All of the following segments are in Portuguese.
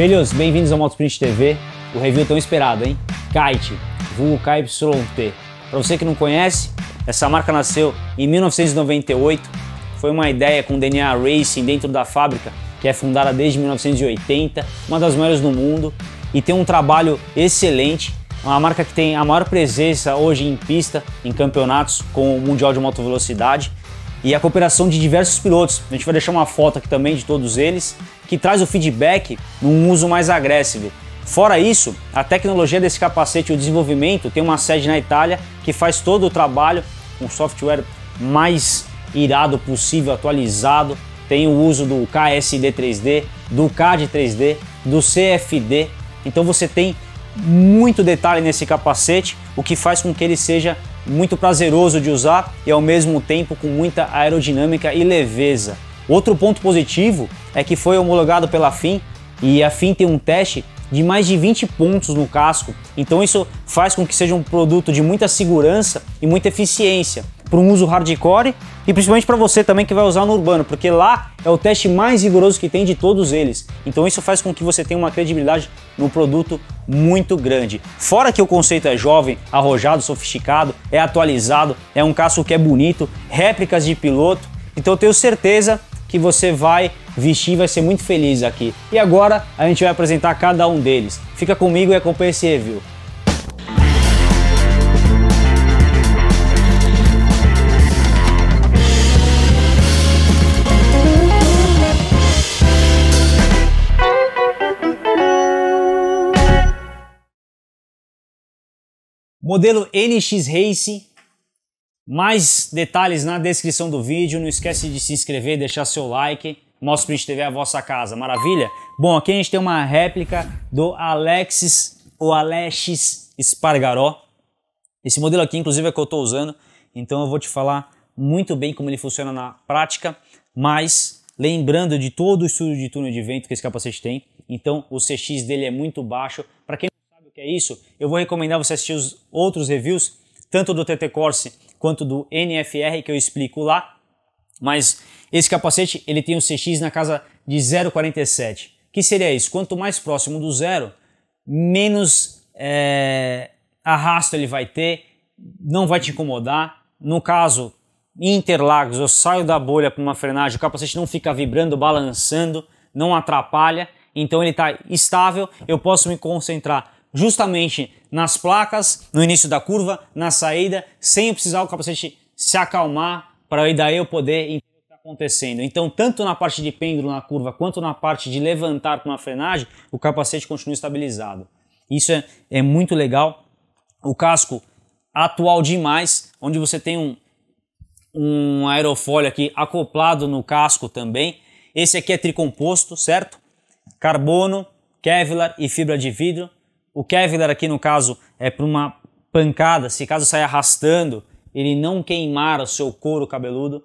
Filhos, bem-vindos ao Motosprint TV, o review tão esperado, hein? Kite, vulgo KYT. Para você que não conhece, essa marca nasceu em 1998, foi uma ideia com DNA Racing dentro da fábrica, que é fundada desde 1980, uma das maiores do mundo, e tem um trabalho excelente, uma marca que tem a maior presença hoje em pista, em campeonatos com o Mundial de Moto Velocidade, e a cooperação de diversos pilotos. A gente vai deixar uma foto aqui também de todos eles, que traz o feedback num uso mais agressivo. Fora isso, a tecnologia desse capacete e o desenvolvimento tem uma sede na Itália que faz todo o trabalho com software mais irado possível, atualizado. Tem o uso do KSD 3D, do CAD 3D, do CFD. Então você tem muito detalhe nesse capacete, o que faz com que ele seja muito prazeroso de usar e ao mesmo tempo com muita aerodinâmica e leveza. Outro ponto positivo é que foi homologado pela FIM e a FIM tem um teste de mais de 20 pontos no casco, então isso faz com que seja um produto de muita segurança e muita eficiência para um uso hardcore e principalmente para você também que vai usar no urbano, porque lá é o teste mais rigoroso que tem de todos eles. Então isso faz com que você tenha uma credibilidade no produto muito grande. Fora que o conceito é jovem, arrojado, sofisticado, é atualizado, é um casco que é bonito, réplicas de piloto. Então eu tenho certeza que você vai vestir e vai ser muito feliz aqui. E agora a gente vai apresentar cada um deles. Fica comigo e acompanhe esse review. Modelo NX Race. Mais detalhes na descrição do vídeo. Não esquece de se inscrever, deixar seu like. Mostra Print TV a vossa casa, maravilha? Bom, aqui a gente tem uma réplica do Alexis ou Alexis Spargaró. Esse modelo aqui, inclusive, é que eu estou usando. Então eu vou te falar muito bem como ele funciona na prática. Mas lembrando de todo o estudo de túnel de vento que esse capacete tem. Então o CX dele é muito baixo. Para quem que é isso, eu vou recomendar você assistir os outros reviews, tanto do TT Corse quanto do NFR, que eu explico lá. Mas esse capacete ele tem o CX na casa de 0,47. que seria isso? Quanto mais próximo do zero, menos é, arrasto ele vai ter, não vai te incomodar. No caso, Interlagos, eu saio da bolha para uma frenagem, o capacete não fica vibrando, balançando, não atrapalha, então ele está estável, eu posso me concentrar justamente nas placas, no início da curva, na saída, sem precisar o capacete se acalmar para daí eu poder entender o que está acontecendo. Então, tanto na parte de pêndulo na curva quanto na parte de levantar com a frenagem, o capacete continua estabilizado. Isso é, é muito legal. O casco atual demais, onde você tem um, um aerofólio aqui acoplado no casco também. Esse aqui é tricomposto, certo? Carbono, Kevlar e fibra de vidro. O Kevlar aqui no caso é para uma pancada, se caso sair arrastando, ele não queimar o seu couro cabeludo.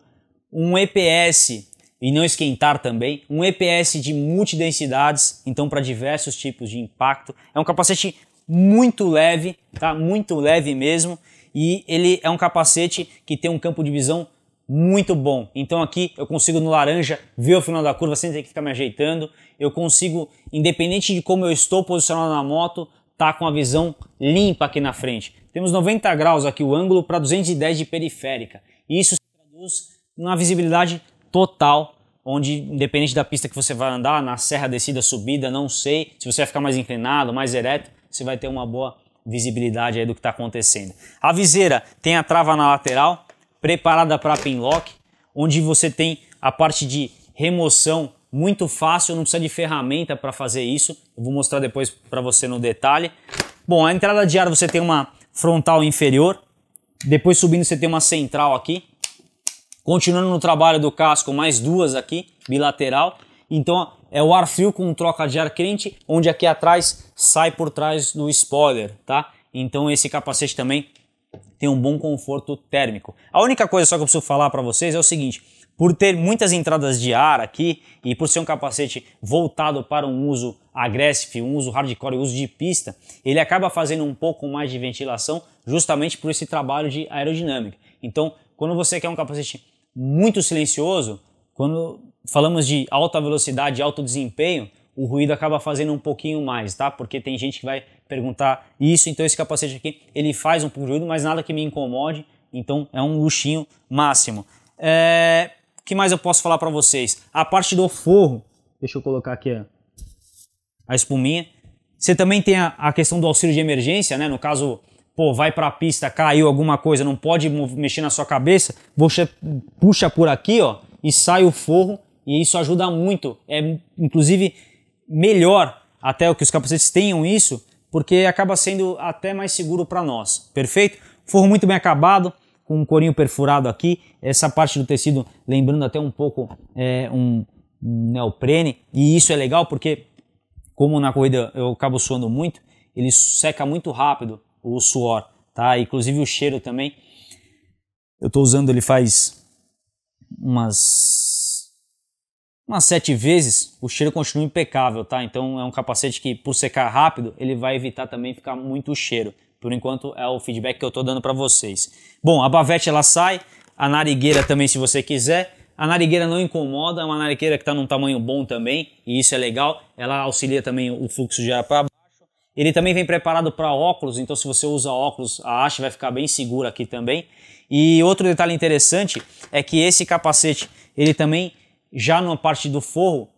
Um EPS e não esquentar também. Um EPS de multidensidades, então para diversos tipos de impacto. É um capacete muito leve, tá? Muito leve mesmo. E ele é um capacete que tem um campo de visão muito bom. Então aqui eu consigo no laranja ver o final da curva sem ter que ficar me ajeitando. Eu consigo, independente de como eu estou posicionado na moto, tá com a visão limpa aqui na frente. Temos 90 graus aqui o ângulo para 210 de periférica. Isso se traduz numa visibilidade total, onde independente da pista que você vai andar, na serra, descida, subida, não sei, se você vai ficar mais inclinado, mais ereto, você vai ter uma boa visibilidade aí do que está acontecendo. A viseira tem a trava na lateral, preparada para pinlock, onde você tem a parte de remoção muito fácil, não precisa de ferramenta para fazer isso. Eu vou mostrar depois para você no detalhe. Bom, a entrada de ar você tem uma frontal inferior, depois subindo você tem uma central aqui. Continuando no trabalho do casco, mais duas aqui, bilateral. Então é o ar frio com troca de ar quente, onde aqui atrás sai por trás do spoiler, tá? Então esse capacete também tem um bom conforto térmico. A única coisa só que eu preciso falar para vocês é o seguinte, por ter muitas entradas de ar aqui e por ser um capacete voltado para um uso agressivo, um uso hardcore, um uso de pista, ele acaba fazendo um pouco mais de ventilação justamente por esse trabalho de aerodinâmica. Então, quando você quer um capacete muito silencioso, quando falamos de alta velocidade, alto desempenho, o ruído acaba fazendo um pouquinho mais, tá? Porque tem gente que vai perguntar isso, então esse capacete aqui, ele faz um pouco de ruído, mas nada que me incomode, então é um luxinho máximo. É... Que mais eu posso falar para vocês? A parte do forro, deixa eu colocar aqui a, a espuminha. Você também tem a, a questão do auxílio de emergência, né? No caso, pô, vai para a pista, caiu alguma coisa, não pode mexer na sua cabeça, você puxa por aqui, ó, e sai o forro, e isso ajuda muito. É inclusive melhor até o que os capacetes tenham isso, porque acaba sendo até mais seguro para nós. Perfeito? Forro muito bem acabado, com um corinho perfurado aqui, essa parte do tecido lembrando até um pouco é, um, um neoprene, e isso é legal porque, como na corrida eu acabo suando muito, ele seca muito rápido o suor, tá? Inclusive o cheiro também. Eu estou usando ele faz umas umas sete vezes, o cheiro continua impecável, tá? Então é um capacete que, por secar rápido, ele vai evitar também ficar muito cheiro. Por enquanto é o feedback que eu estou dando para vocês. Bom, a bavete ela sai, a narigueira também se você quiser. A narigueira não incomoda, é uma narigueira que está num tamanho bom também, e isso é legal. Ela auxilia também o fluxo de ar para baixo. Ele também vem preparado para óculos, então se você usa óculos, a haste vai ficar bem segura aqui também. E outro detalhe interessante é que esse capacete, ele também já na parte do forro,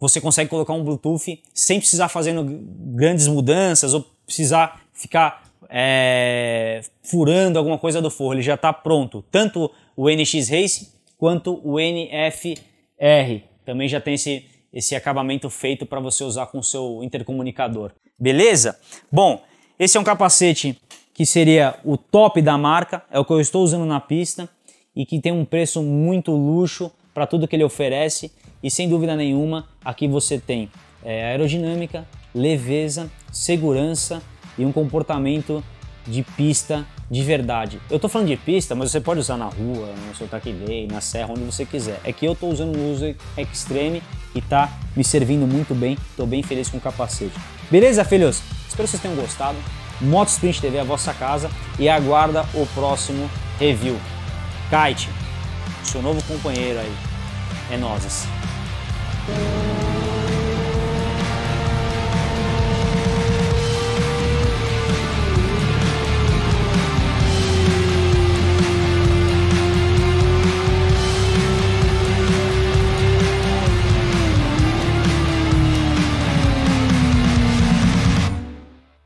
você consegue colocar um Bluetooth sem precisar fazendo grandes mudanças ou precisar ficar é, furando alguma coisa do forro. Ele já está pronto. Tanto o NX Race quanto o NFR também já tem esse, esse acabamento feito para você usar com o seu intercomunicador. Beleza? Bom, esse é um capacete que seria o top da marca, é o que eu estou usando na pista e que tem um preço muito luxo para tudo que ele oferece e sem dúvida nenhuma aqui você tem é, aerodinâmica, leveza, segurança e um comportamento de pista de verdade. Eu estou falando de pista, mas você pode usar na rua, no seu taquilei, na serra, onde você quiser. É que eu estou usando o uso extreme e está me servindo muito bem. Estou bem feliz com o capacete. Beleza, filhos? Espero que vocês tenham gostado. Moto Sprint TV é a vossa casa e aguarda o próximo review. Kite, seu novo companheiro aí. É nozes.